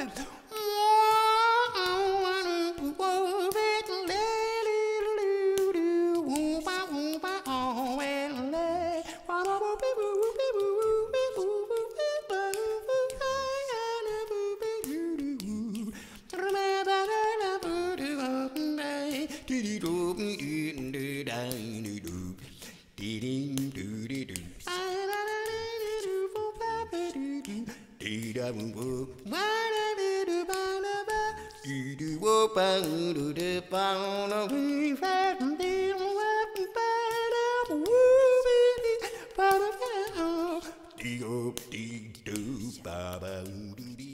My Dee-oh, dee-doo, ba-ba-doo-dee.